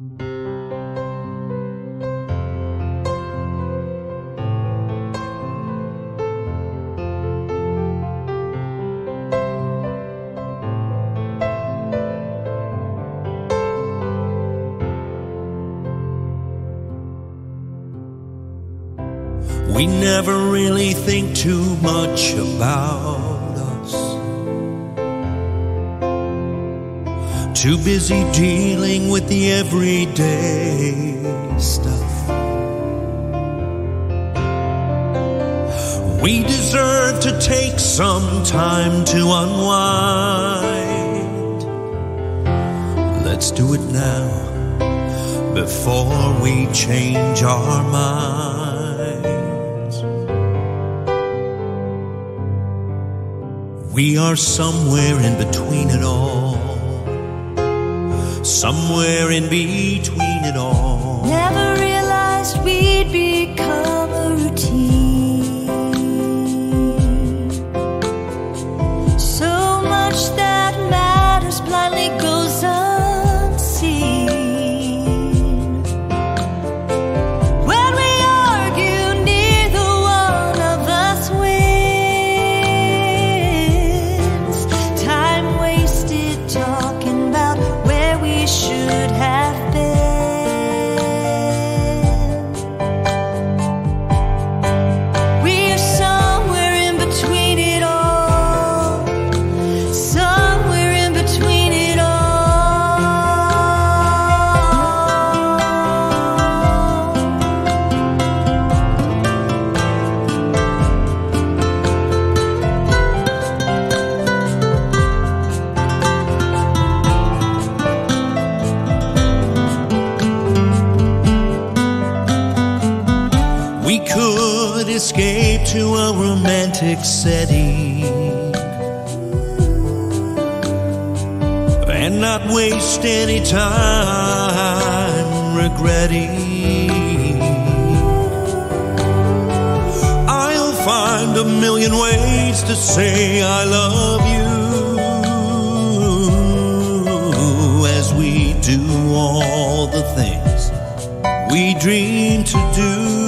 We never really think too much about Too busy dealing with the everyday stuff. We deserve to take some time to unwind. Let's do it now before we change our minds. We are somewhere in between it all. Somewhere in between it all. Could escape to a romantic setting and not waste any time regretting. I'll find a million ways to say I love you as we do all the things we dream to do.